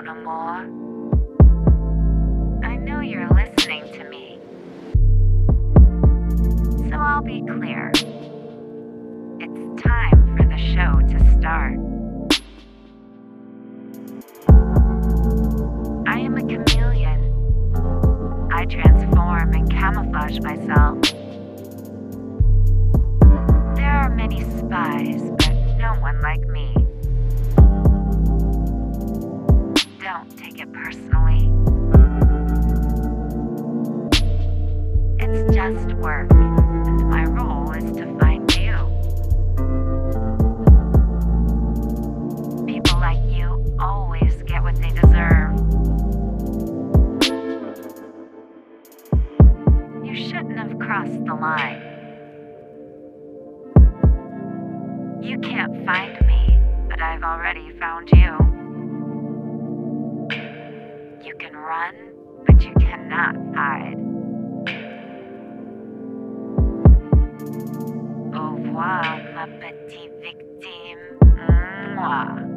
mon amour. I know you're listening to me. So I'll be clear. It's time for the show to start. I am a chameleon. I transform and camouflage myself. There are many spies, but no one like me. Don't take it personally. It's just work, and my role is to find you. People like you always get what they deserve. You shouldn't have crossed the line. You can't find me, but I've already found you. Run, but you cannot hide. Au revoir, ma petite victime. Mwah.